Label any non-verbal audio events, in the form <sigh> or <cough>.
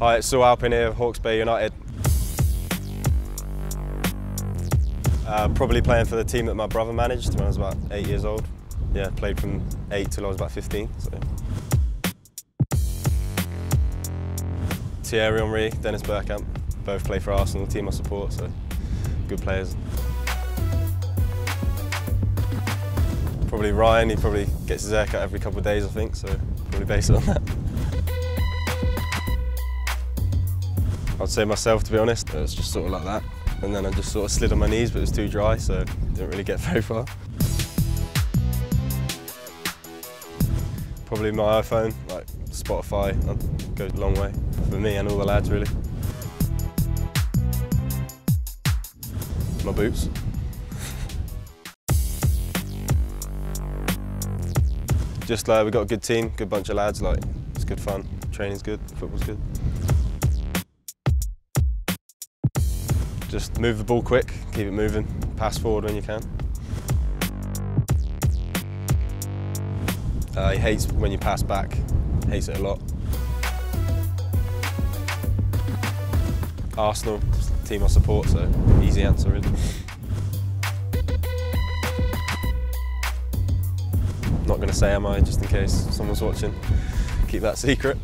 Hi, it's Saul Halpin here, Hawke's Bay United. Uh, probably playing for the team that my brother managed when I was about eight years old. Yeah, played from eight till I was about 15. So. Thierry Henry, Dennis Bergkamp, both play for Arsenal, team I support, so good players. Probably Ryan, he probably gets his haircut every couple of days, I think, so probably based on that. I'd say myself, to be honest. It was just sort of like that. And then I just sort of slid on my knees, but it was too dry, so didn't really get <laughs> very far. Probably my iPhone, like Spotify, goes a long way for me and all the lads, really. My boots. Just uh, like we've got a good team, good bunch of lads, like it's good fun, training's good, football's good. Just move the ball quick, keep it moving, pass forward when you can. Uh, he hates when you pass back, hates it a lot. Arsenal, team I support, so easy answer really. Not going to say am I, just in case someone's watching. Keep that secret.